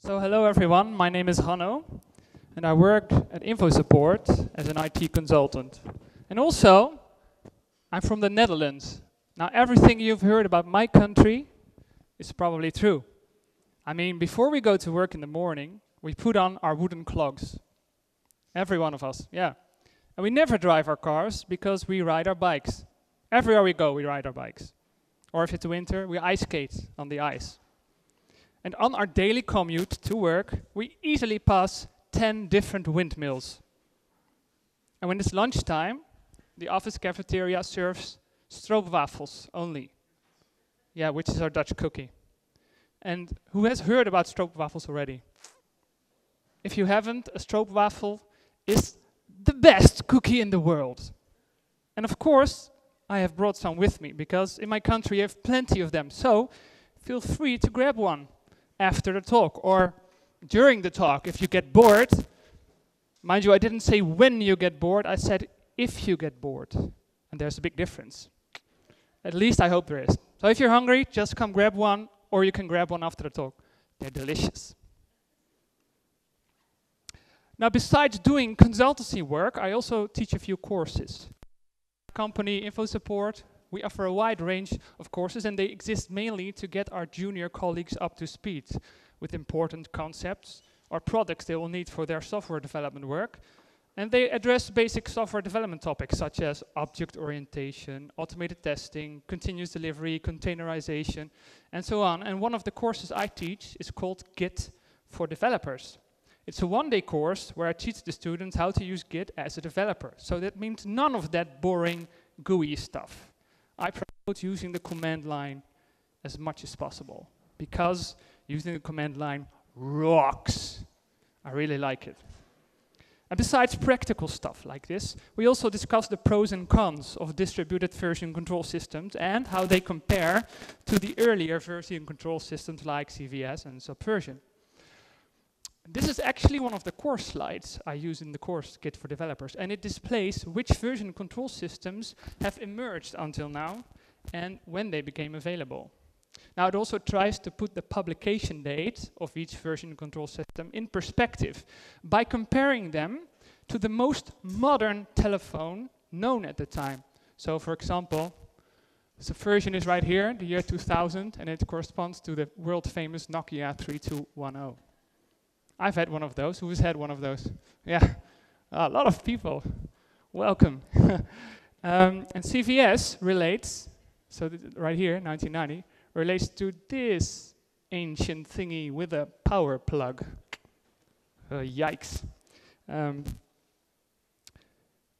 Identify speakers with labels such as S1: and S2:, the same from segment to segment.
S1: So hello everyone, my name is Hanno and I work at InfoSupport as an IT consultant. And also, I'm from the Netherlands. Now everything you've heard about my country is probably true. I mean, before we go to work in the morning, we put on our wooden clogs. Every one of us, yeah. And we never drive our cars because we ride our bikes. Everywhere we go, we ride our bikes. Or if it's winter, we ice skate on the ice. And on our daily commute to work, we easily pass 10 different windmills. And when it's lunchtime, the office cafeteria serves stroopwafels only. Yeah, which is our Dutch cookie. And who has heard about stroopwafels already? If you haven't, a stroopwafel is the best cookie in the world. And of course, I have brought some with me because in my country I have plenty of them. So feel free to grab one after the talk or during the talk if you get bored. Mind you, I didn't say when you get bored, I said if you get bored. And there's a big difference. At least I hope there is. So if you're hungry, just come grab one, or you can grab one after the talk. They're delicious. Now, besides doing consultancy work, I also teach a few courses. Company Info Support, we offer a wide range of courses and they exist mainly to get our junior colleagues up to speed with important concepts or products they will need for their software development work. And they address basic software development topics such as object orientation, automated testing, continuous delivery, containerization, and so on. And one of the courses I teach is called Git for Developers. It's a one-day course where I teach the students how to use Git as a developer. So that means none of that boring GUI stuff. I promote using the command line as much as possible because using the command line rocks. I really like it. And besides practical stuff like this, we also discuss the pros and cons of distributed version control systems and how they compare to the earlier version control systems like CVS and Subversion. This is actually one of the course slides I use in the course Git for Developers, and it displays which version control systems have emerged until now and when they became available. Now it also tries to put the publication date of each version control system in perspective by comparing them to the most modern telephone known at the time. So for example, Subversion is right here, the year 2000, and it corresponds to the world famous Nokia 3210. I've had one of those. Who's had one of those? Yeah, a lot of people. Welcome. um, and CVS relates, so right here, 1990, relates to this ancient thingy with a power plug. Uh, yikes. Um,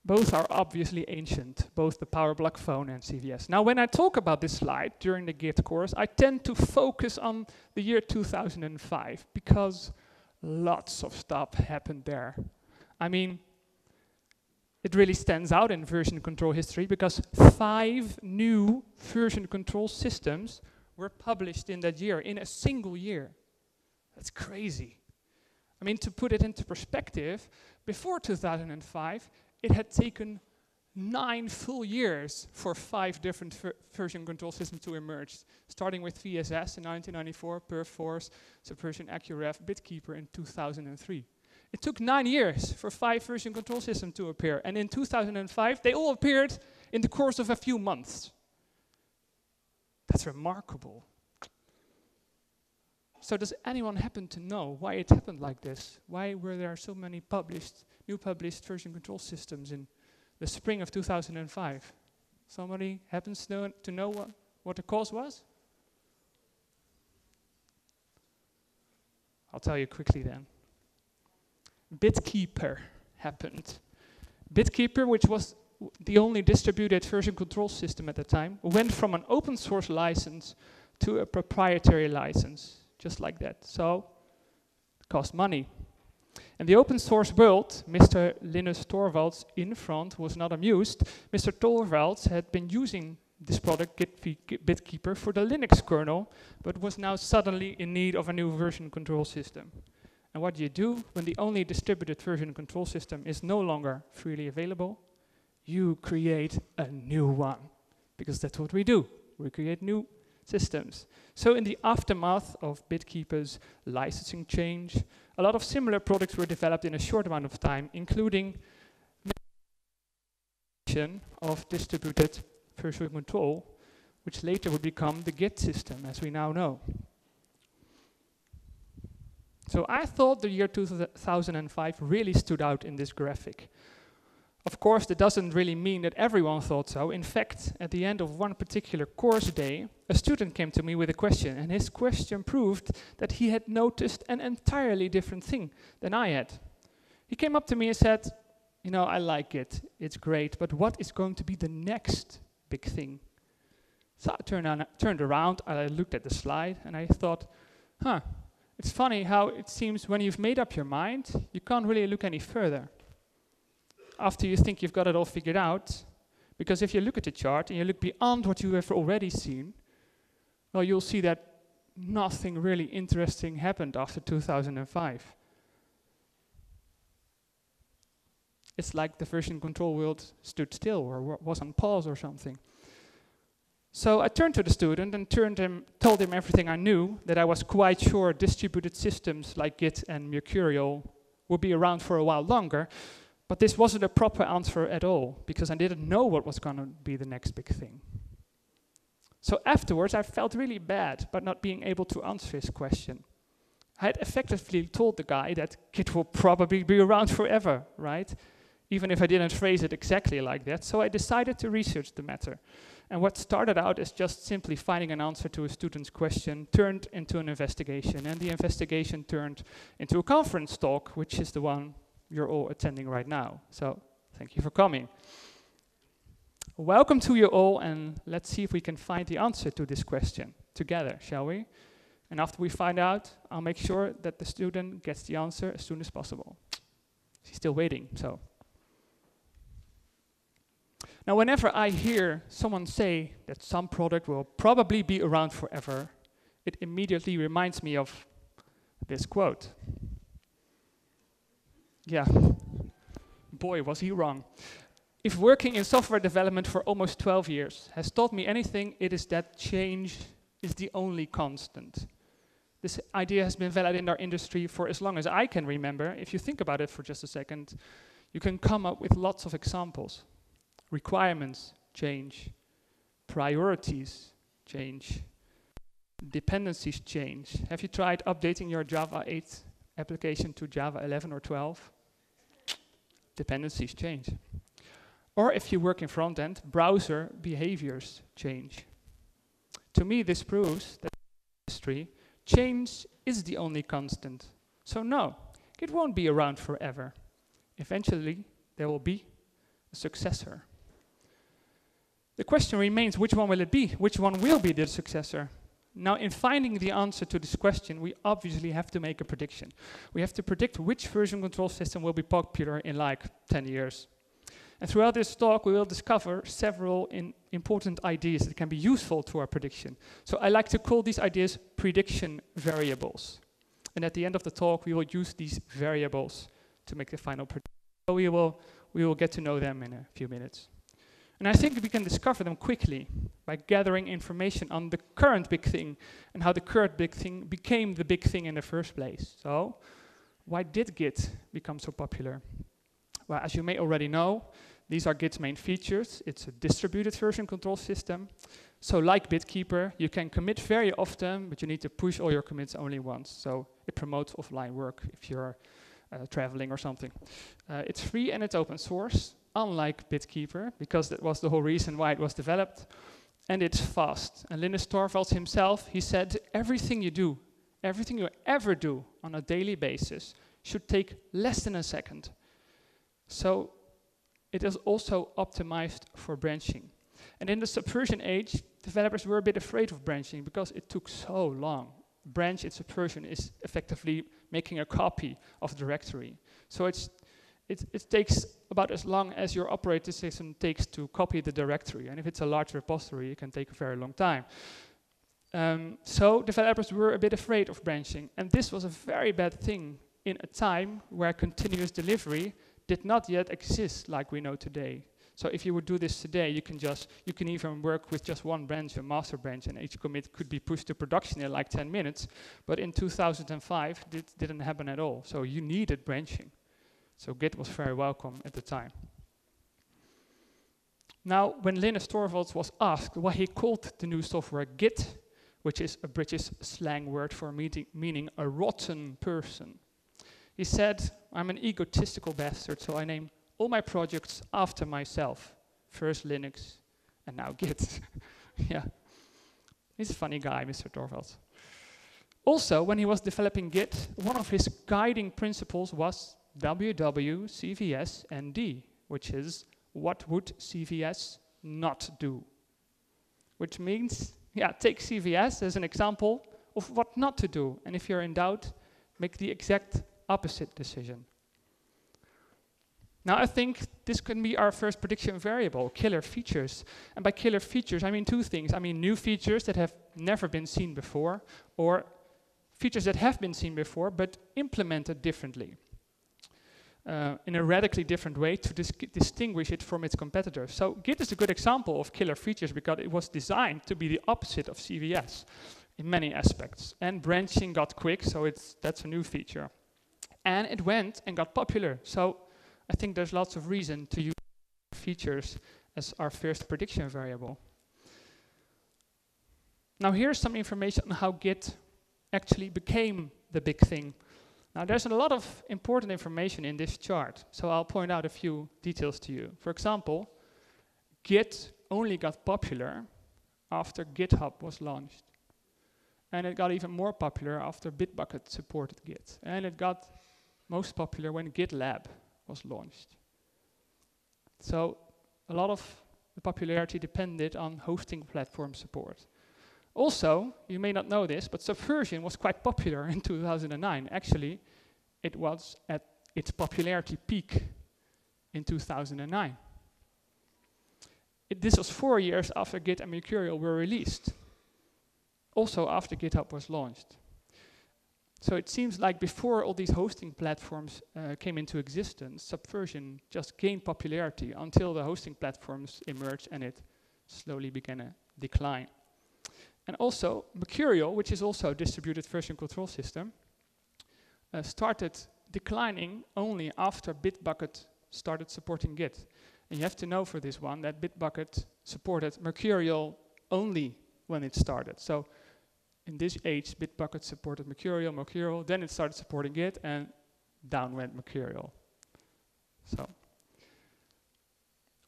S1: both are obviously ancient, both the power plug phone and CVS. Now, when I talk about this slide during the Git course, I tend to focus on the year 2005 because lots of stuff happened there. I mean, it really stands out in version control history because five new version control systems were published in that year, in a single year. That's crazy. I mean, to put it into perspective, before 2005, it had taken nine full years for five different ver version control systems to emerge, starting with VSS in 1994, Perforce, Subversion AccuRev, BitKeeper in 2003. It took nine years for five version control systems to appear, and in 2005, they all appeared in the course of a few months. That's remarkable. So does anyone happen to know why it happened like this? Why were there so many published, new published version control systems in the spring of 2005? Somebody happens to know, to know what, what the cause was? I'll tell you quickly then. BitKeeper happened. BitKeeper, which was the only distributed version control system at the time, went from an open source license to a proprietary license, just like that. So, it cost money. In the open source world, Mr. Linus Torvalds in front was not amused. Mr. Torvalds had been using this product, BitKeeper, for the Linux kernel, but was now suddenly in need of a new version control system. And what do you do when the only distributed version control system is no longer freely available? You create a new one, because that's what we do. We create new systems. So in the aftermath of BitKeeper's licensing change, a lot of similar products were developed in a short amount of time, including of distributed version control, which later would become the Git system, as we now know. So I thought the year 2005 really stood out in this graphic. Of course, that doesn't really mean that everyone thought so. In fact, at the end of one particular course day, a student came to me with a question, and his question proved that he had noticed an entirely different thing than I had. He came up to me and said, You know, I like it, it's great, but what is going to be the next big thing? So I turned, on, turned around, I looked at the slide, and I thought, Huh, it's funny how it seems when you've made up your mind, you can't really look any further after you think you've got it all figured out. Because if you look at the chart and you look beyond what you have already seen, well, you'll see that nothing really interesting happened after 2005. It's like the version control world stood still or was on pause or something. So I turned to the student and turned him, told him everything I knew, that I was quite sure distributed systems like Git and Mercurial would be around for a while longer, but this wasn't a proper answer at all, because I didn't know what was going to be the next big thing. So afterwards, I felt really bad about not being able to answer his question. I had effectively told the guy that Git will probably be around forever, right? Even if I didn't phrase it exactly like that. So I decided to research the matter. And what started out as just simply finding an answer to a student's question turned into an investigation. And the investigation turned into a conference talk, which is the one you're all attending right now. So thank you for coming. Welcome to you all, and let's see if we can find the answer to this question together, shall we? And after we find out, I'll make sure that the student gets the answer as soon as possible. She's still waiting, so. Now, whenever I hear someone say that some product will probably be around forever, it immediately reminds me of this quote yeah, boy, was he wrong. If working in software development for almost 12 years has taught me anything, it is that change is the only constant. This idea has been valid in our industry for as long as I can remember. If you think about it for just a second, you can come up with lots of examples. Requirements change, priorities change, dependencies change. Have you tried updating your Java 8 application to Java 11 or 12? Dependencies change. Or if you work in front end, browser behaviors change. To me, this proves that industry change is the only constant. So no, it won't be around forever. Eventually, there will be a successor. The question remains, which one will it be? Which one will be the successor? Now, in finding the answer to this question, we obviously have to make a prediction. We have to predict which version control system will be popular in like 10 years. And throughout this talk, we will discover several important ideas that can be useful to our prediction. So I like to call these ideas prediction variables. And at the end of the talk, we will use these variables to make the final prediction. So we will, we will get to know them in a few minutes. And I think we can discover them quickly by gathering information on the current big thing and how the current big thing became the big thing in the first place. So, why did Git become so popular? Well, as you may already know, these are Git's main features. It's a distributed version control system. So like BitKeeper, you can commit very often, but you need to push all your commits only once. So it promotes offline work if you're uh, traveling or something. Uh, it's free and it's open source unlike BitKeeper, because that was the whole reason why it was developed. And it's fast. And Linus Torvalds himself, he said, everything you do, everything you ever do on a daily basis should take less than a second. So it is also optimized for branching. And in the subversion age, developers were a bit afraid of branching because it took so long. Branch in subversion is effectively making a copy of the directory. So it's it, it takes about as long as your operating system takes to copy the directory. And if it's a large repository, it can take a very long time. Um, so developers were a bit afraid of branching. And this was a very bad thing in a time where continuous delivery did not yet exist like we know today. So if you would do this today, you can just, you can even work with just one branch, a master branch, and each commit could be pushed to production in like 10 minutes. But in 2005, it didn't happen at all. So you needed branching. So Git was very welcome at the time. Now, when Linus Torvalds was asked why he called the new software Git, which is a British slang word for meaning a rotten person, he said, I'm an egotistical bastard, so I name all my projects after myself. First Linux, and now Git. yeah. He's a funny guy, Mr. Torvalds. Also, when he was developing Git, one of his guiding principles was WWCVS-ND, which is what would CVS not do? Which means, yeah, take CVS as an example of what not to do. And if you're in doubt, make the exact opposite decision. Now I think this can be our first prediction variable, killer features. And by killer features, I mean two things. I mean new features that have never been seen before, or features that have been seen before, but implemented differently. Uh, in a radically different way to dis distinguish it from its competitors. So Git is a good example of killer features because it was designed to be the opposite of CVS in many aspects. And branching got quick, so it's, that's a new feature. And it went and got popular. So I think there's lots of reason to use features as our first prediction variable. Now here's some information on how Git actually became the big thing. Now there's a lot of important information in this chart, so I'll point out a few details to you. For example, Git only got popular after GitHub was launched. And it got even more popular after Bitbucket supported Git. And it got most popular when GitLab was launched. So a lot of the popularity depended on hosting platform support. Also, you may not know this, but Subversion was quite popular in 2009. Actually, it was at its popularity peak in 2009. It, this was four years after Git and Mercurial were released. Also after GitHub was launched. So it seems like before all these hosting platforms uh, came into existence, Subversion just gained popularity until the hosting platforms emerged and it slowly began a decline. And also, Mercurial, which is also a distributed version control system, uh, started declining only after Bitbucket started supporting Git. And you have to know for this one that Bitbucket supported Mercurial only when it started. So in this age, Bitbucket supported Mercurial, Mercurial, then it started supporting Git, and down went Mercurial. So,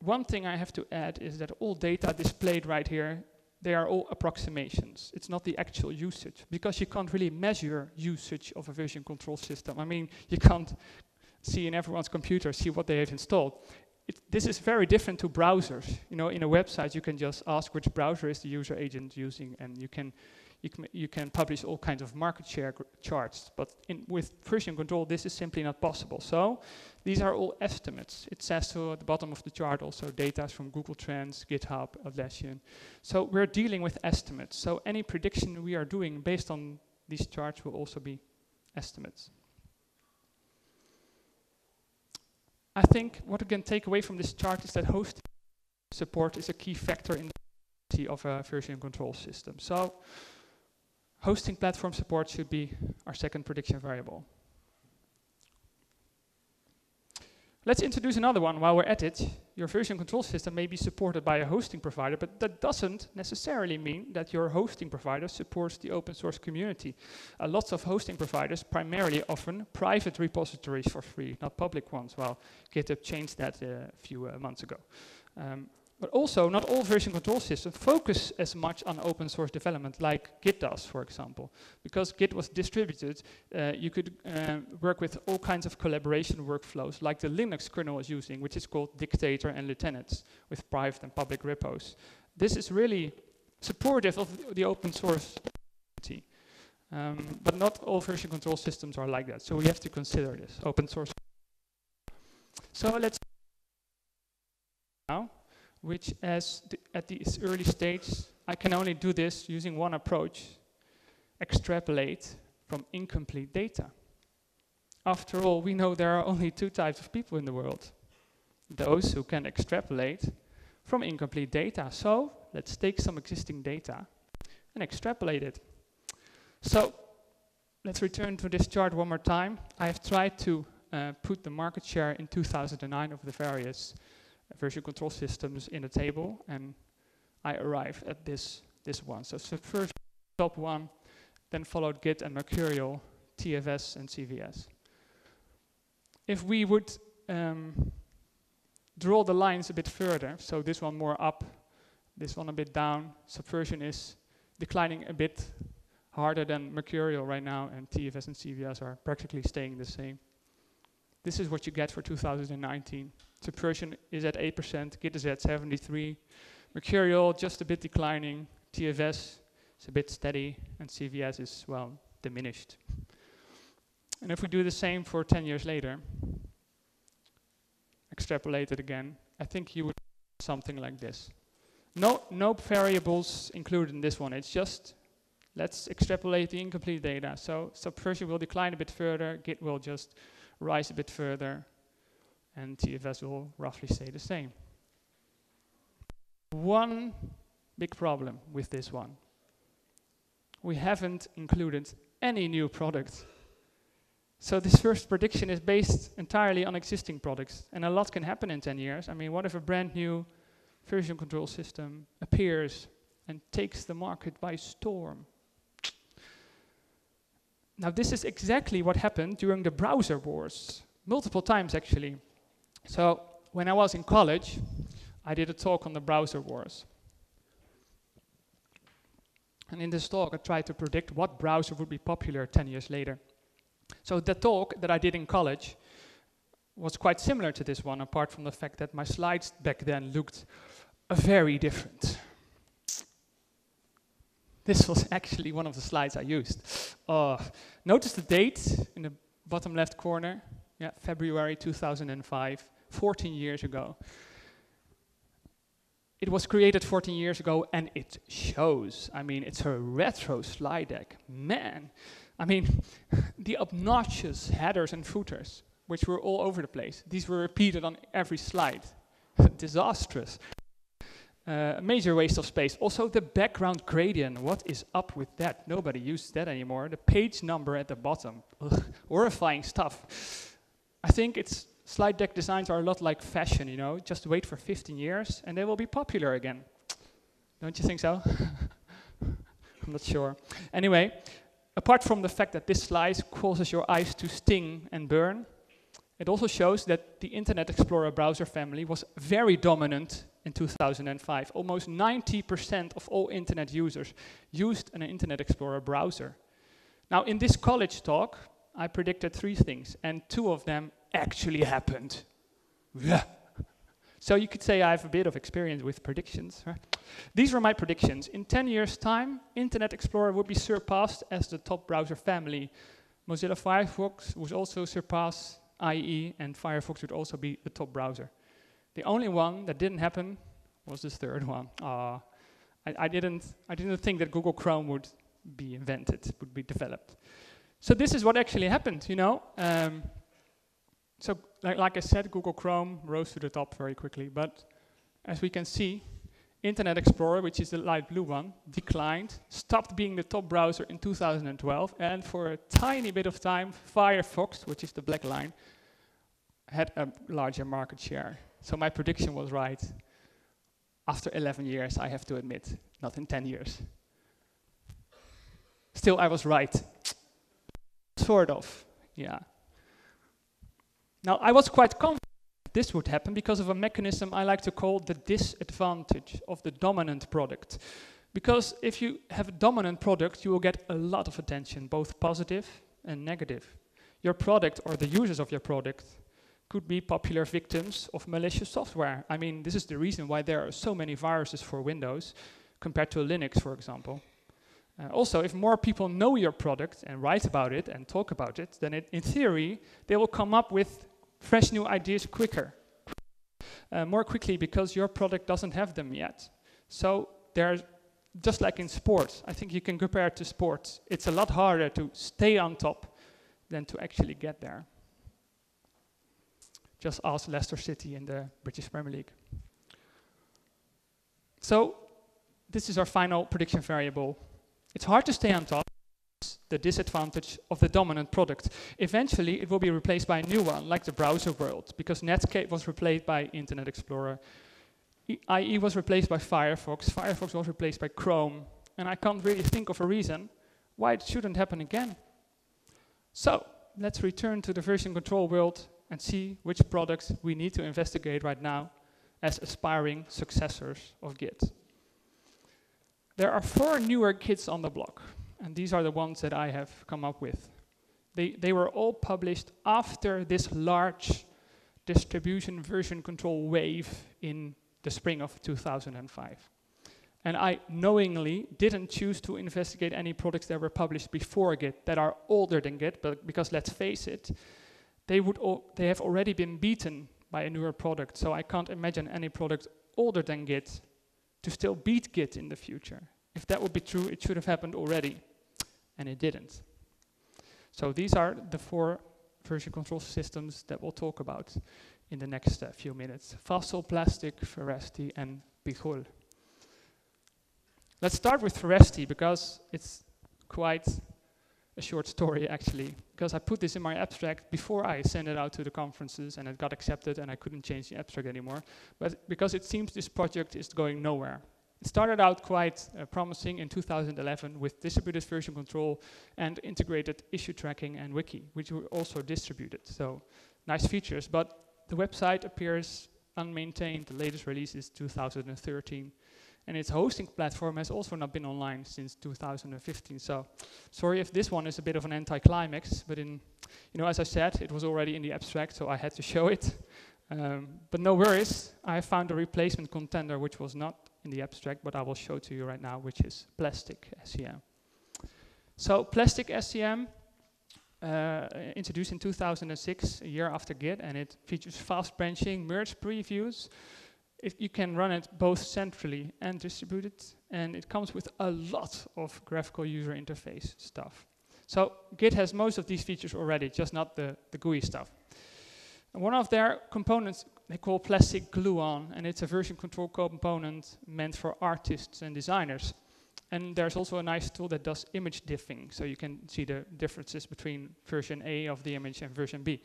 S1: one thing I have to add is that all data displayed right here, they are all approximations. It's not the actual usage, because you can't really measure usage of a version control system. I mean, you can't see in everyone's computer, see what they have installed. It, this is very different to browsers. You know, in a website, you can just ask which browser is the user agent using, and you can you can, you can publish all kinds of market share charts, but in, with version control, this is simply not possible. So these are all estimates. It says so at the bottom of the chart also data from Google Trends, GitHub, Atlassian. So we're dealing with estimates. So any prediction we are doing based on these charts will also be estimates. I think what we can take away from this chart is that hosting support is a key factor in the of a version control system. So hosting platform support should be our second prediction variable. Let's introduce another one while we're at it. Your version control system may be supported by a hosting provider, but that doesn't necessarily mean that your hosting provider supports the open source community. Uh, lots of hosting providers primarily offer private repositories for free, not public ones. Well, GitHub changed that uh, a few uh, months ago. Um, but also, not all version control systems focus as much on open source development like Git does, for example. Because Git was distributed, uh, you could uh, work with all kinds of collaboration workflows like the Linux kernel is using, which is called Dictator and Lieutenants with private and public repos. This is really supportive of the open source community. Um, but not all version control systems are like that. So we have to consider this, open source. So let's now which as th at this early stage, I can only do this using one approach, extrapolate from incomplete data. After all, we know there are only two types of people in the world. those who can extrapolate from incomplete data. So let's take some existing data and extrapolate it. So let's return to this chart one more time. I have tried to uh, put the market share in 2009 of the various version control systems in a table, and I arrive at this, this one. So, so first top one, then followed Git and Mercurial, TFS and CVS. If we would um, draw the lines a bit further, so this one more up, this one a bit down, Subversion is declining a bit harder than Mercurial right now, and TFS and CVS are practically staying the same. This is what you get for 2019. Subversion is at 8%, Git is at 73, Mercurial just a bit declining, TFS is a bit steady, and CVS is, well, diminished. And if we do the same for 10 years later, extrapolate it again, I think you would something like this. No, no variables included in this one, it's just let's extrapolate the incomplete data. So subversion will decline a bit further, Git will just rise a bit further, and TFS will roughly stay the same. One big problem with this one. We haven't included any new products. So this first prediction is based entirely on existing products, and a lot can happen in 10 years. I mean, what if a brand new version control system appears and takes the market by storm? Now, this is exactly what happened during the browser wars, multiple times actually. So, when I was in college, I did a talk on the browser wars. And in this talk, I tried to predict what browser would be popular 10 years later. So, the talk that I did in college was quite similar to this one, apart from the fact that my slides back then looked very different. This was actually one of the slides I used. Uh, notice the date in the bottom left corner. Yeah, February 2005, 14 years ago. It was created 14 years ago and it shows. I mean, it's a retro slide deck. Man, I mean, the obnoxious headers and footers, which were all over the place, these were repeated on every slide. Disastrous. Uh, a major waste of space. Also the background gradient, what is up with that? Nobody uses that anymore. The page number at the bottom, Ugh, horrifying stuff. I think it's slide deck designs are a lot like fashion, you know, just wait for 15 years and they will be popular again. Don't you think so? I'm not sure. Anyway, apart from the fact that this slide causes your eyes to sting and burn, it also shows that the Internet Explorer browser family was very dominant in 2005. Almost 90% of all internet users used an Internet Explorer browser. Now, in this college talk, I predicted three things, and two of them actually happened. Yeah. So you could say I have a bit of experience with predictions. Right? These were my predictions. In 10 years' time, Internet Explorer would be surpassed as the top browser family. Mozilla Firefox would also surpass IE, and Firefox would also be the top browser. The only one that didn't happen was this third one. Uh, I, I, didn't, I didn't think that Google Chrome would be invented, would be developed. So this is what actually happened, you know. Um, so like, like I said, Google Chrome rose to the top very quickly, but as we can see, Internet Explorer, which is the light blue one, declined, stopped being the top browser in 2012, and for a tiny bit of time, Firefox, which is the black line, had a larger market share. So my prediction was right. After 11 years, I have to admit, not in 10 years. Still, I was right. Sort of, yeah. Now, I was quite confident this would happen because of a mechanism I like to call the disadvantage of the dominant product. Because if you have a dominant product, you will get a lot of attention, both positive and negative. Your product or the users of your product could be popular victims of malicious software. I mean, this is the reason why there are so many viruses for Windows compared to Linux, for example. Uh, also, if more people know your product and write about it and talk about it, then it, in theory, they will come up with fresh new ideas quicker. Uh, more quickly because your product doesn't have them yet. So there's just like in sports, I think you can compare it to sports. It's a lot harder to stay on top than to actually get there. Just ask Leicester City in the British Premier League. So this is our final prediction variable. It's hard to stay on top. The disadvantage of the dominant product. Eventually, it will be replaced by a new one, like the browser world, because Netscape was replaced by Internet Explorer. IE was replaced by Firefox. Firefox was replaced by Chrome. And I can't really think of a reason why it shouldn't happen again. So, let's return to the version control world and see which products we need to investigate right now as aspiring successors of Git. There are four newer kits on the block, and these are the ones that I have come up with. They, they were all published after this large distribution version control wave in the spring of 2005. And I knowingly didn't choose to investigate any products that were published before Git that are older than Git, but because let's face it, they, would they have already been beaten by a newer product. So I can't imagine any product older than Git to still beat Git in the future. If that would be true, it should have happened already, and it didn't. So these are the four version control systems that we'll talk about in the next uh, few minutes. Fossil, Plastic, Veracity, and Pijul. Let's start with Veracity because it's quite a short story actually, because I put this in my abstract before I sent it out to the conferences and it got accepted and I couldn't change the abstract anymore. But because it seems this project is going nowhere. It started out quite uh, promising in 2011 with distributed version control and integrated issue tracking and wiki, which were also distributed. So nice features, but the website appears unmaintained. The latest release is 2013 and its hosting platform has also not been online since 2015. So sorry if this one is a bit of an anticlimax, but in, you know, as I said, it was already in the abstract, so I had to show it. Um, but no worries, I found a replacement contender which was not in the abstract, but I will show to you right now, which is Plastic SCM. So Plastic SCM, uh, introduced in 2006, a year after Git, and it features fast branching, merge previews, it, you can run it both centrally and distributed, and it comes with a lot of graphical user interface stuff. So Git has most of these features already, just not the, the GUI stuff. And one of their components they call Plastic Gluon, and it's a version control component meant for artists and designers. And there's also a nice tool that does image diffing, so you can see the differences between version A of the image and version B.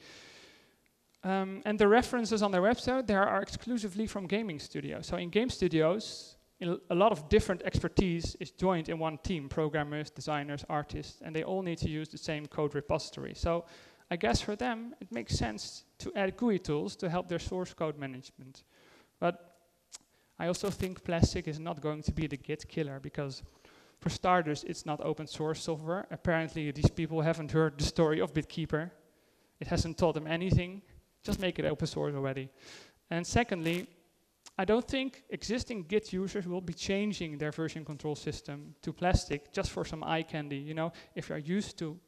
S1: Um, and the references on their website, there are exclusively from gaming studios. So in game studios, a lot of different expertise is joined in one team, programmers, designers, artists, and they all need to use the same code repository. So I guess for them, it makes sense to add GUI tools to help their source code management. But I also think Plastic is not going to be the Git killer because for starters, it's not open source software. Apparently, these people haven't heard the story of BitKeeper. It hasn't taught them anything. Just make it open source already. And secondly, I don't think existing Git users will be changing their version control system to plastic just for some eye candy. You know, if you're used to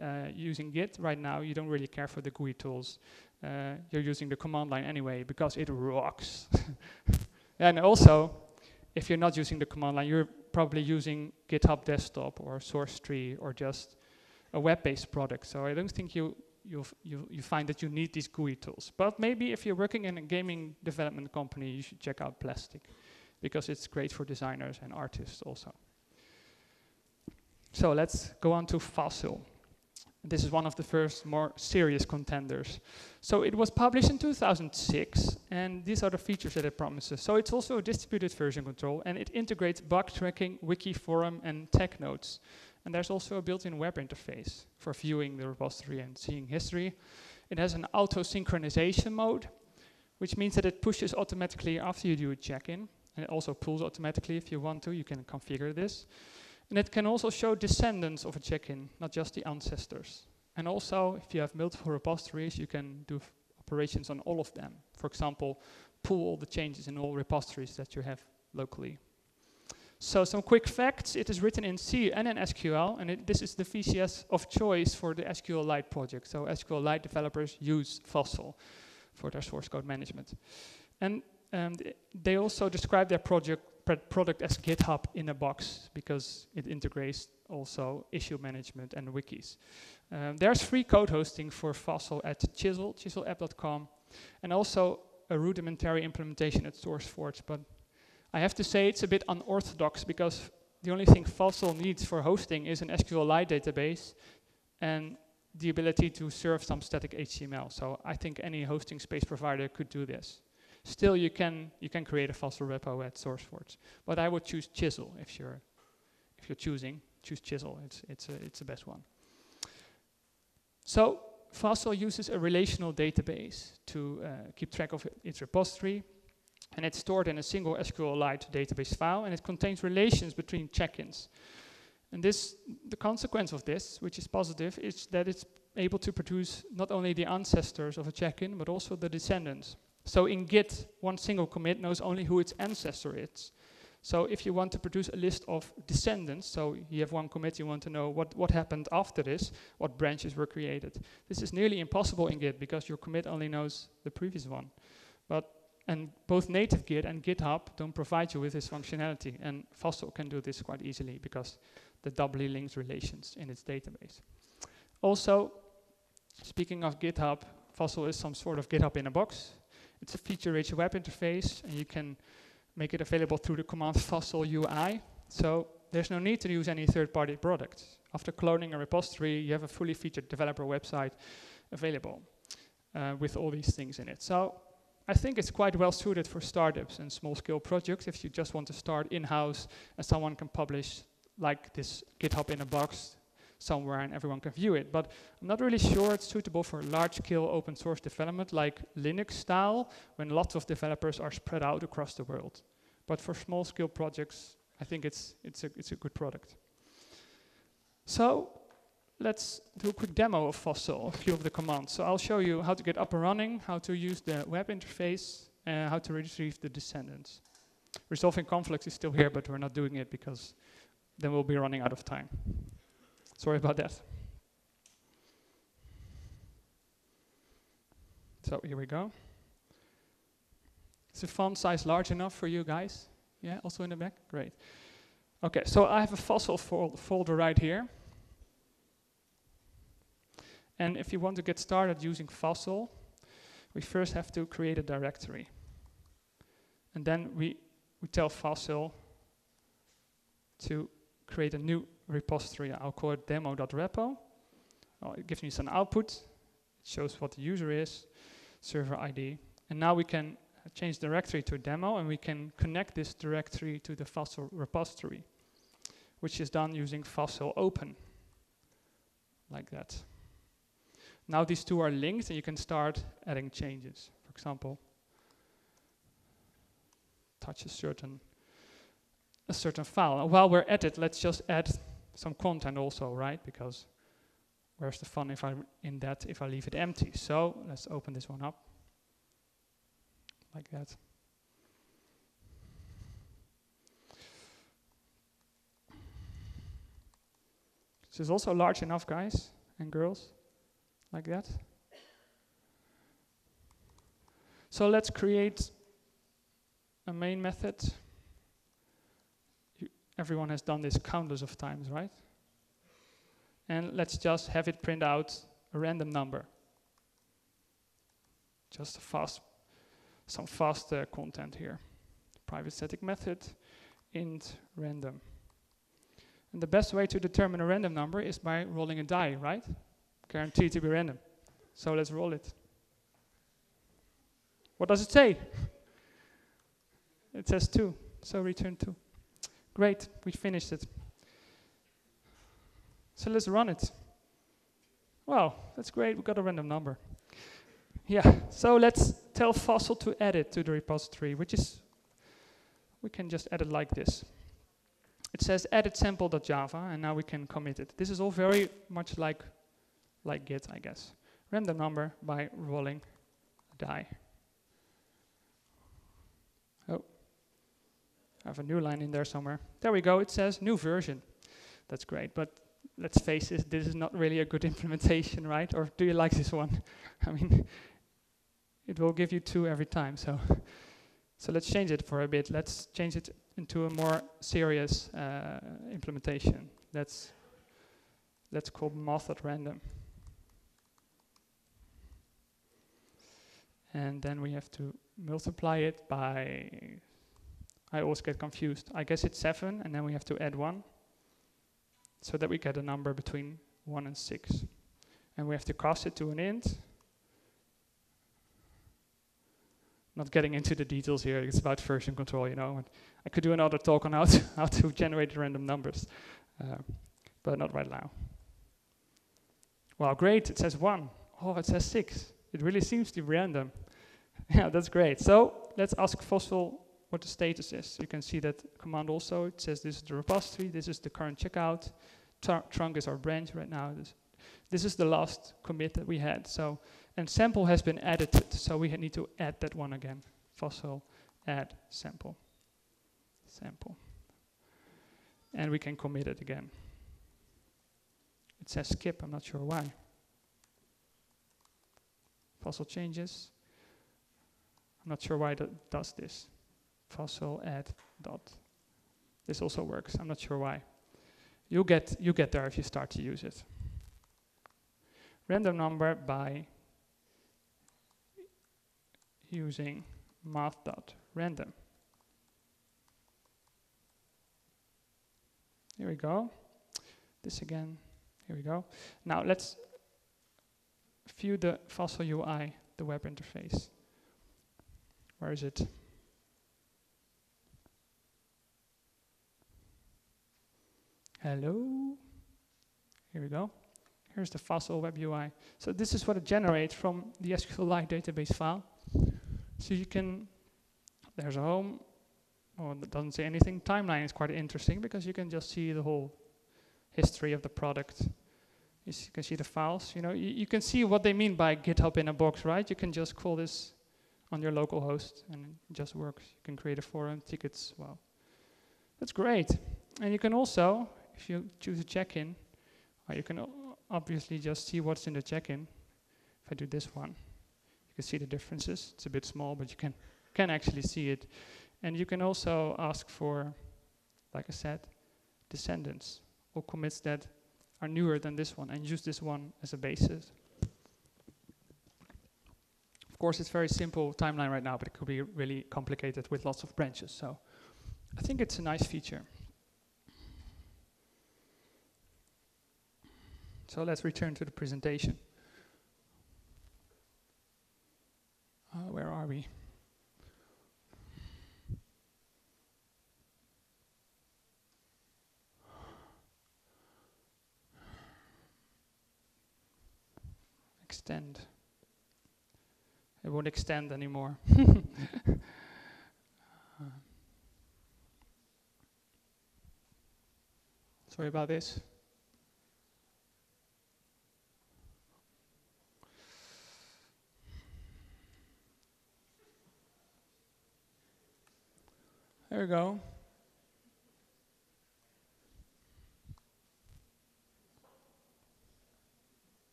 S1: uh, using Git right now, you don't really care for the GUI tools. Uh, you're using the command line anyway because it rocks. and also, if you're not using the command line, you're probably using GitHub Desktop or SourceTree or just a web-based product. So I don't think you you you you find that you need these GUI tools. But maybe if you're working in a gaming development company, you should check out Plastic because it's great for designers and artists also. So let's go on to Fossil. This is one of the first more serious contenders. So it was published in 2006, and these are the features that it promises. So it's also a distributed version control, and it integrates bug tracking, wiki forum, and tech notes. And there's also a built-in web interface for viewing the repository and seeing history. It has an auto-synchronization mode, which means that it pushes automatically after you do a check-in. And it also pulls automatically if you want to. You can configure this. And it can also show descendants of a check-in, not just the ancestors. And also, if you have multiple repositories, you can do operations on all of them. For example, pull all the changes in all repositories that you have locally. So some quick facts, it is written in C and in SQL, and it, this is the VCS of choice for the SQLite project. So SQLite developers use Fossil for their source code management. And um, they also describe their project product as GitHub in a box because it integrates also issue management and wikis. Um, there's free code hosting for Fossil at Chisel, chiselapp.com, and also a rudimentary implementation at SourceForge. But I have to say it's a bit unorthodox because the only thing Fossil needs for hosting is an SQLite database and the ability to serve some static HTML. So I think any hosting space provider could do this. Still, you can you can create a Fossil repo at SourceForge, but I would choose Chisel if you're if you're choosing. Choose Chisel. It's it's a, it's the best one. So Fossil uses a relational database to uh, keep track of its repository, and it's stored in a single SQLite database file, and it contains relations between check-ins. And this, the consequence of this, which is positive, is that it's able to produce not only the ancestors of a check-in, but also the descendants. So in Git, one single commit knows only who its ancestor is. So if you want to produce a list of descendants, so you have one commit, you want to know what, what happened after this, what branches were created. This is nearly impossible in Git because your commit only knows the previous one. But and both native Git and GitHub don't provide you with this functionality. And Fossil can do this quite easily because the doubly linked relations in its database. Also, speaking of GitHub, Fossil is some sort of GitHub in a box. It's a feature-rich web interface, and you can make it available through the command fossil UI. So there's no need to use any third-party products. After cloning a repository, you have a fully featured developer website available uh, with all these things in it. So I think it's quite well suited for startups and small-scale projects if you just want to start in-house and someone can publish like this GitHub in a box somewhere and everyone can view it. But I'm not really sure it's suitable for large-scale open source development like Linux style, when lots of developers are spread out across the world. But for small-scale projects, I think it's, it's, a, it's a good product. So let's do a quick demo of Fossil, a few of the commands. So I'll show you how to get up and running, how to use the web interface, and how to retrieve the descendants. Resolving conflicts is still here, but we're not doing it because then we'll be running out of time. Sorry about that. So here we go. Is the font size large enough for you guys? Yeah, also in the back? Great. Okay, so I have a fossil fol folder right here. And if you want to get started using fossil, we first have to create a directory. And then we, we tell fossil to create a new repository. I'll call it demo.repo. Oh, it gives me some output. It shows what the user is, server ID. And now we can change directory to demo and we can connect this directory to the fossil repository, which is done using fossil open, like that. Now these two are linked and you can start adding changes. For example, touch a certain a certain file. And while we're at it, let's just add some content also, right? Because where's the fun if I in that if I leave it empty? So let's open this one up like that. This is also large enough, guys and girls, like that. So let's create a main method Everyone has done this countless of times, right? And let's just have it print out a random number. Just fast, some fast uh, content here. Private static method, int random. And the best way to determine a random number is by rolling a die, right? Guaranteed to be random. So let's roll it. What does it say? It says 2, so return 2. Great, we finished it. So let's run it. Wow, that's great, we got a random number. Yeah, so let's tell Fossil to add it to the repository, which is, we can just add it like this. It says edit sample.java, and now we can commit it. This is all very much like, like Git, I guess. Random number by rolling a die. I have a new line in there somewhere. There we go, it says new version. That's great, but let's face it, this is not really a good implementation, right? Or do you like this one? I mean, it will give you two every time, so. So let's change it for a bit. Let's change it into a more serious uh, implementation. Let's, let's call moth at random. And then we have to multiply it by, I always get confused. I guess it's 7, and then we have to add 1, so that we get a number between 1 and 6. And we have to cast it to an int. Not getting into the details here, it's about version control, you know. And I could do another talk on how to, how to generate random numbers, uh, but not right now. Well, great, it says 1. Oh, it says 6. It really seems to be random. yeah, that's great. So let's ask Fossil what the status is. You can see that command also. It says this is the repository, this is the current checkout, Tr trunk is our branch right now. This, this is the last commit that we had. So, and sample has been edited, so we need to add that one again. Fossil add sample. Sample. And we can commit it again. It says skip, I'm not sure why. Fossil changes. I'm not sure why that does this. Fossil add dot. This also works. I'm not sure why. You get you get there if you start to use it. Random number by using math dot random. Here we go. This again. Here we go. Now let's view the Fossil UI, the web interface. Where is it? Hello? Here we go. Here's the Fossil web UI. So this is what it generates from the SQLite database file. So you can, there's a home, oh, that doesn't say anything. Timeline is quite interesting because you can just see the whole history of the product. You, you can see the files. You know, you, you can see what they mean by GitHub in a box, right? You can just call this on your local host and it just works. You can create a forum, tickets, well. That's great. And you can also, if you choose a check-in, you can obviously just see what's in the check-in. If I do this one, you can see the differences. It's a bit small, but you can, can actually see it. And you can also ask for, like I said, descendants or commits that are newer than this one and use this one as a basis. Of course, it's very simple timeline right now, but it could be really complicated with lots of branches. So I think it's a nice feature. So let's return to the presentation. Uh, where are we? extend. It won't extend anymore. Sorry about this. There we go.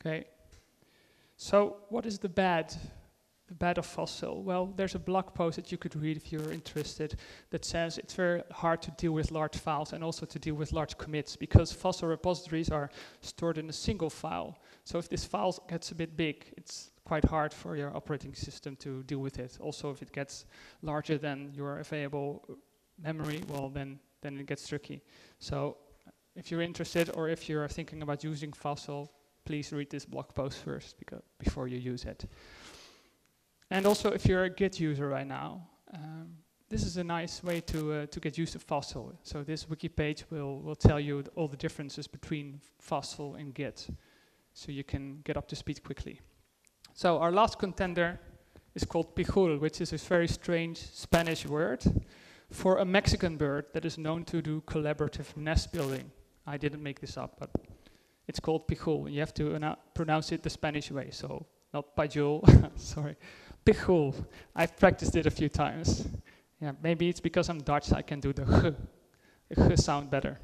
S1: Okay. So what is the bad? The bad of Fossil? Well, there's a blog post that you could read if you're interested that says it's very hard to deal with large files and also to deal with large commits because Fossil repositories are stored in a single file. So if this file gets a bit big, it's quite hard for your operating system to deal with it. Also, if it gets larger than your available memory, well, then, then it gets tricky. So if you're interested or if you're thinking about using Fossil, please read this blog post first because before you use it. And also, if you're a Git user right now, um, this is a nice way to uh, to get used to Fossil. So this wiki page will will tell you all the differences between Fossil and Git, so you can get up to speed quickly. So our last contender is called pijul, which is a very strange Spanish word for a Mexican bird that is known to do collaborative nest building. I didn't make this up, but it's called pijul. You have to pronounce it the Spanish way, so not pajul, sorry. Pijul. I've practiced it a few times. Yeah, maybe it's because I'm Dutch, I can do the h, sound better.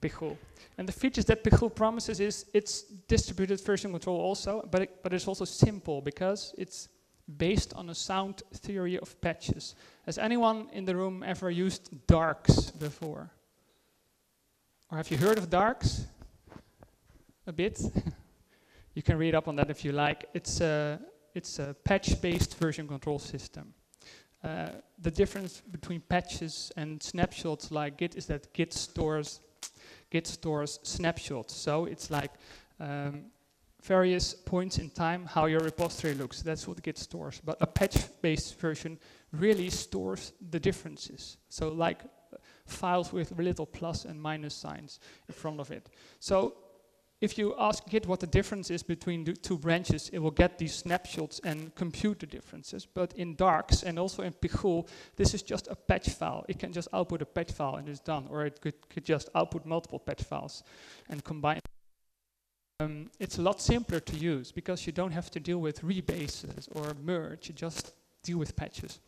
S1: Pijul. And the features that Pijul promises is it's distributed version control also, but, it, but it's also simple because it's based on a sound theory of patches. Has anyone in the room ever used darcs before? Or have you heard of darcs? A bit. you can read up on that if you like. It's a, it's a patch-based version control system. Uh, the difference between patches and snapshots like Git is that Git stores Git stores snapshots. So it's like um, various points in time how your repository looks. That's what Git stores. But a patch-based version really stores the differences. So like uh, files with little plus and minus signs in front of it. So if you ask Git what the difference is between the two branches, it will get these snapshots and compute the differences. But in Darcs and also in Pijul, this is just a patch file. It can just output a patch file and it's done. Or it could, could just output multiple patch files and combine. Um, it's a lot simpler to use because you don't have to deal with rebases or merge. You just deal with patches.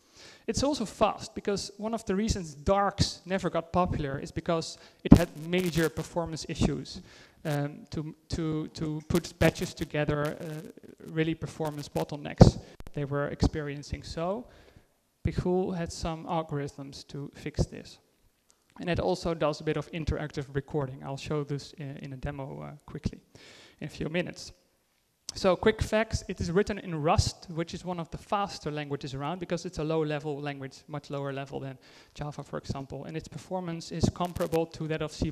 S1: It's also fast because one of the reasons Darcs never got popular is because it had major performance issues um, to, to, to put batches together, uh, really performance bottlenecks they were experiencing. So Pijul had some algorithms to fix this. And it also does a bit of interactive recording. I'll show this in, in a demo uh, quickly in a few minutes. So quick facts, it is written in Rust, which is one of the faster languages around because it's a low-level language, much lower level than Java, for example, and its performance is comparable to that of C++.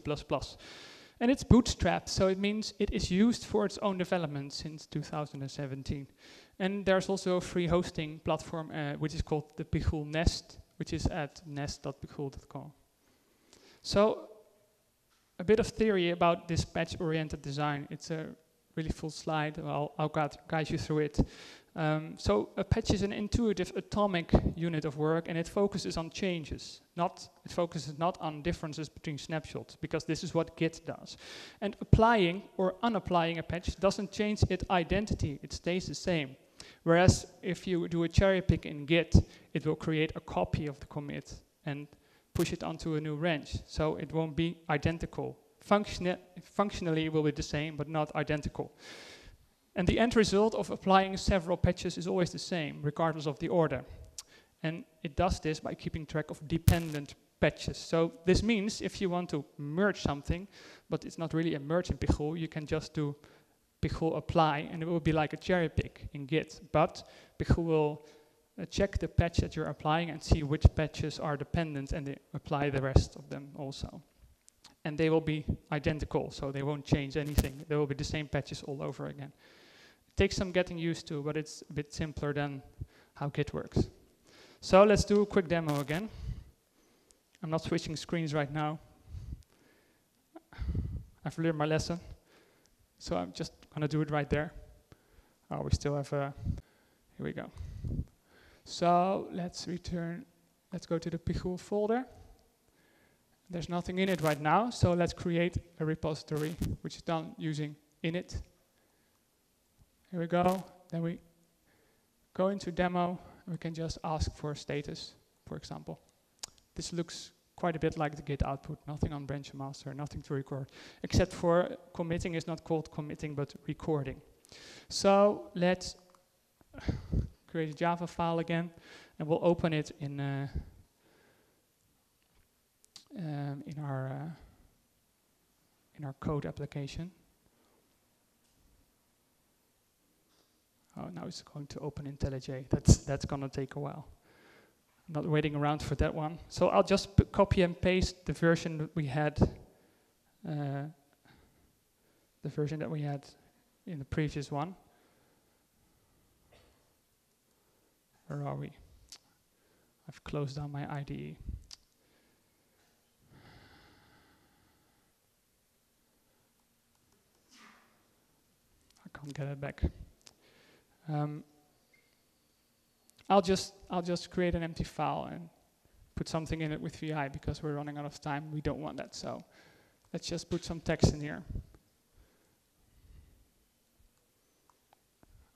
S1: And it's bootstrapped, so it means it is used for its own development since 2017. And there's also a free hosting platform, uh, which is called the Pijul Nest, which is at nest.pijul.com. So, a bit of theory about this patch-oriented design. It's a really full slide. I'll, I'll guide you through it. Um, so a patch is an intuitive atomic unit of work and it focuses on changes. Not, it focuses not on differences between snapshots because this is what Git does. And applying or unapplying a patch doesn't change its identity, it stays the same. Whereas if you do a cherry pick in Git, it will create a copy of the commit and push it onto a new range. So it won't be identical Functiona functionally it will be the same, but not identical. And the end result of applying several patches is always the same, regardless of the order. And it does this by keeping track of dependent patches. So this means if you want to merge something, but it's not really a merge in Pijul, you can just do Pijul apply, and it will be like a cherry pick in Git. But Pijul will uh, check the patch that you're applying and see which patches are dependent, and apply the rest of them also and they will be identical, so they won't change anything. There will be the same patches all over again. Takes some getting used to, but it's a bit simpler than how Git works. So let's do a quick demo again. I'm not switching screens right now. I've learned my lesson, so I'm just gonna do it right there. Oh, we still have a, here we go. So let's return, let's go to the Pijul folder. There's nothing in it right now, so let's create a repository, which is done using init. Here we go. Then we go into demo, we can just ask for status, for example. This looks quite a bit like the git output, nothing on branch master, nothing to record, except for committing is not called committing, but recording. So let's create a Java file again, and we'll open it in uh, um, in our uh, in our code application. Oh, now it's going to open IntelliJ. That's that's going to take a while. I'm not waiting around for that one. So I'll just copy and paste the version that we had. Uh, the version that we had in the previous one. Where are we? I've closed down my IDE. I can't get it back. Um, I'll just I'll just create an empty file and put something in it with VI because we're running out of time. We don't want that, so let's just put some text in here.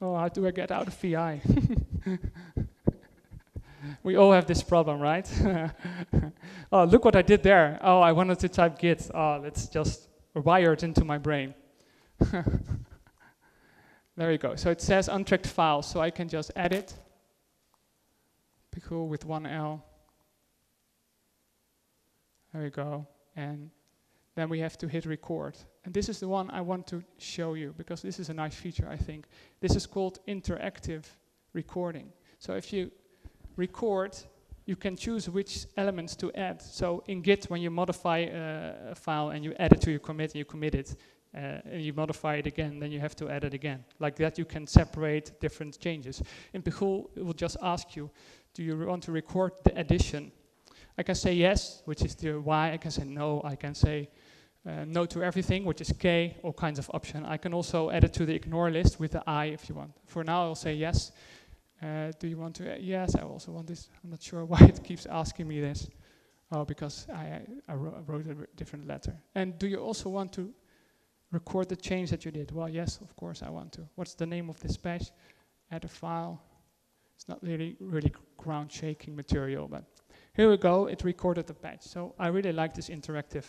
S1: Oh, how do I get out of VI? we all have this problem, right? oh, look what I did there. Oh, I wanted to type git. Oh, let's just wire it into my brain. There you go. So it says untracked files, so I can just edit. Pijul with one L. There we go. And then we have to hit record. And this is the one I want to show you because this is a nice feature, I think. This is called interactive recording. So if you record, you can choose which elements to add. So in Git, when you modify uh, a file and you add it to your commit and you commit it, uh, and you modify it again, then you have to add it again. Like that, you can separate different changes. In Pijul, it will just ask you, do you want to record the addition? I can say yes, which is the Y. I can say no. I can say uh, no to everything, which is K, all kinds of option. I can also add it to the ignore list with the I if you want. For now, I'll say yes. Uh, do you want to? Yes, I also want this. I'm not sure why it keeps asking me this. Oh, because I, I, I wrote a different letter. And do you also want to record the change that you did? Well, yes, of course I want to. What's the name of this patch? Add a file. It's not really, really ground-shaking material, but here we go. It recorded the patch. So I really like this interactive,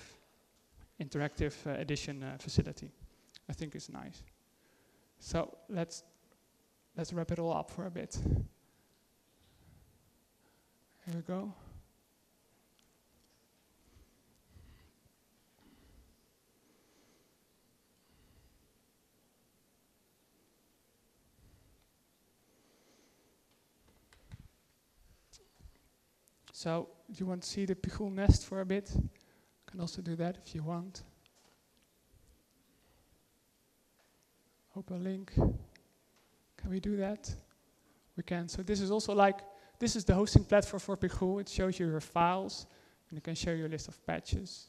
S1: interactive uh, edition uh, facility. I think it's nice. So let's let's wrap it all up for a bit. Here we go. So do you want to see the Pijul nest for a bit? You can also do that if you want. Open link. Can we do that? We can. So this is also like, this is the hosting platform for Pijul. It shows you your files, and you can show your list of patches.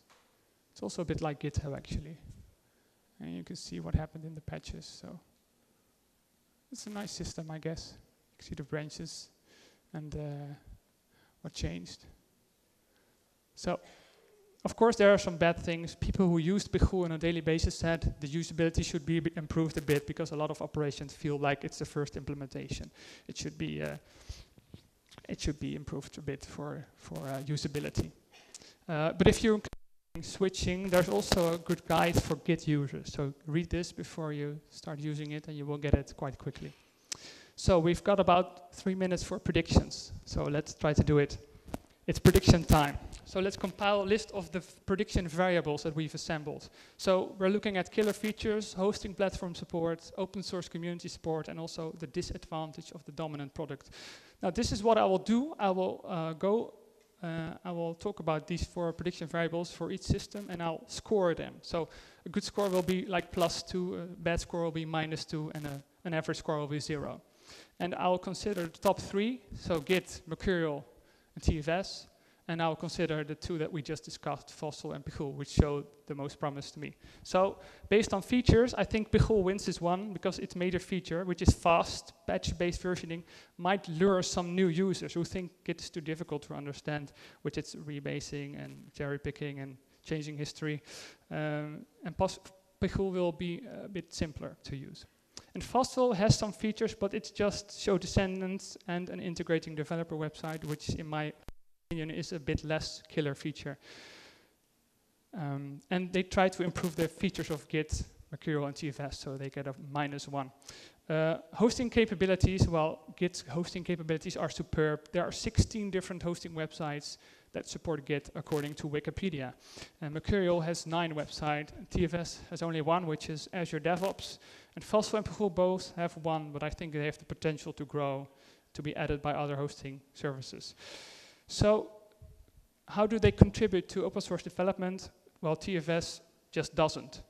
S1: It's also a bit like GitHub, actually. And you can see what happened in the patches. So it's a nice system, I guess. You can see the branches and uh, what changed. So, of course, there are some bad things. People who used Pijul on a daily basis said the usability should be improved a bit because a lot of operations feel like it's the first implementation. It should be uh, it should be improved a bit for for uh, usability. Uh, but if you're switching, there's also a good guide for Git users. So read this before you start using it, and you will get it quite quickly. So we've got about three minutes for predictions. So let's try to do it. It's prediction time. So let's compile a list of the prediction variables that we've assembled. So we're looking at killer features, hosting platform support, open source community support, and also the disadvantage of the dominant product. Now this is what I will do. I will uh, go, uh, I will talk about these four prediction variables for each system, and I'll score them. So a good score will be like plus two, a bad score will be minus two, and a, an average score will be zero. And I'll consider the top three, so Git, Mercurial, and TFS. And I'll consider the two that we just discussed, Fossil and Pijul, which showed the most promise to me. So based on features, I think Pijul wins this one because its major feature, which is fast, patch-based versioning, might lure some new users who think Git is too difficult to understand, which it's rebasing and cherry picking and changing history. Um, and Pijul will be a bit simpler to use. And Fossil has some features, but it's just show descendants and an integrating developer website, which in my opinion is a bit less killer feature. Um, and they try to improve the features of Git, Mercurial, and TFS, so they get a minus one. Uh, hosting capabilities, well, Git hosting capabilities are superb. There are 16 different hosting websites that support Git according to Wikipedia. And Mercurial has nine websites. TFS has only one, which is Azure DevOps. And Fossil and Pijul both have one, but I think they have the potential to grow, to be added by other hosting services. So how do they contribute to open source development? Well, TFS just doesn't.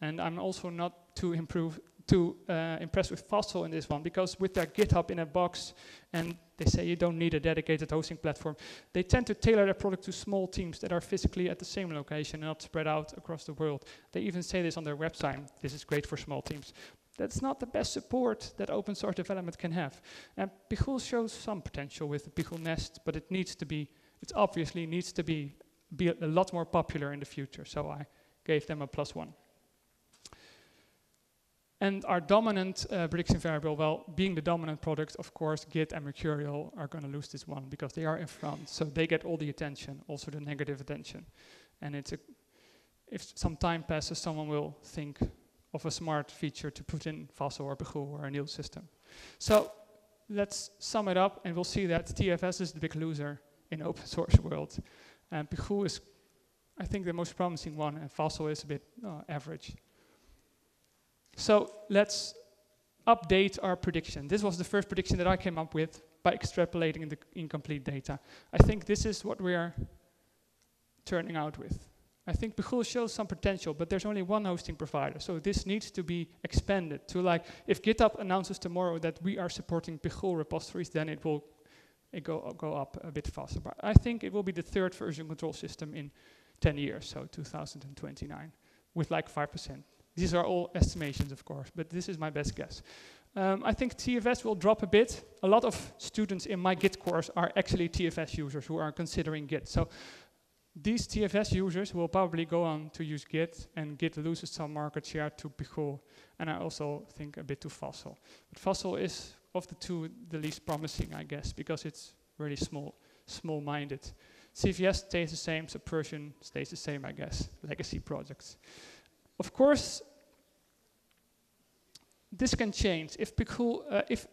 S1: And I'm also not too improve, too uh, with Fossil in this one because with their GitHub in a box and they say you don't need a dedicated hosting platform, they tend to tailor their product to small teams that are physically at the same location and not spread out across the world. They even say this on their website. This is great for small teams. That's not the best support that open source development can have. And Pijul shows some potential with the Pijul Nest, but it needs to be, it obviously needs to be, be a lot more popular in the future. So I gave them a plus one. And our dominant uh, prediction variable, well, being the dominant product, of course, Git and Mercurial are going to lose this one because they are in front. So they get all the attention, also the negative attention. And it's a, if some time passes, someone will think of a smart feature to put in Fossil or Pijul or a new system. So let's sum it up and we'll see that TFS is the big loser in open source world. And Pijul is I think, the most promising one, and Fossil is a bit uh, average. So let's update our prediction. This was the first prediction that I came up with by extrapolating the incomplete data. I think this is what we are turning out with. I think Pijul shows some potential, but there's only one hosting provider. So this needs to be expanded to like, if GitHub announces tomorrow that we are supporting Pijul repositories, then it will it go, go up a bit faster. But I think it will be the third version control system in 10 years, so 2029, with like 5%. These are all estimations, of course, but this is my best guess. Um, I think TFS will drop a bit. A lot of students in my Git course are actually TFS users who are considering Git. So these TFS users will probably go on to use Git, and Git loses some market share to Pijul, and I also think a bit to Fossil. But Fossil is, of the two, the least promising, I guess, because it's really small, small-minded. CVS stays the same, Subversion stays the same, I guess, legacy projects. Of course, this can change. If, uh, if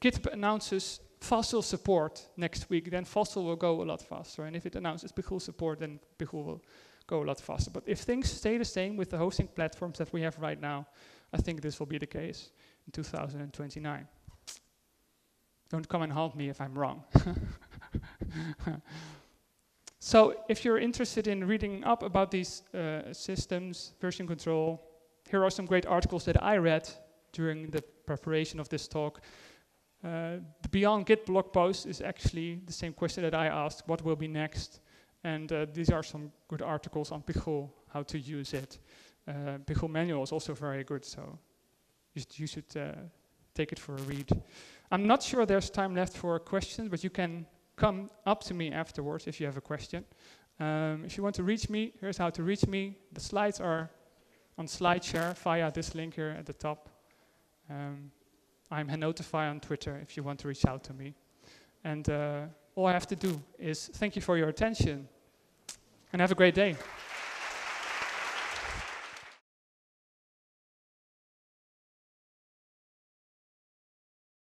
S1: GitHub announces Fossil support next week, then Fossil will go a lot faster. And if it announces Pijul support, then Pijul will go a lot faster. But if things stay the same with the hosting platforms that we have right now, I think this will be the case in 2029. Don't come and haunt me if I'm wrong. so if you're interested in reading up about these uh, systems, version control, here are some great articles that I read during the preparation of this talk. Uh, the Beyond Git blog post is actually the same question that I asked, what will be next? And uh, these are some good articles on Pijul, how to use it. Uh, manual is also very good, so you, you should uh, take it for a read. I'm not sure there's time left for questions, but you can come up to me afterwards if you have a question. Um, if you want to reach me, here's how to reach me. The slides are on SlideShare via this link here at the top. Um, I'm hannotify on Twitter if you want to reach out to me. And uh, all I have to do is thank you for your attention and have a great day.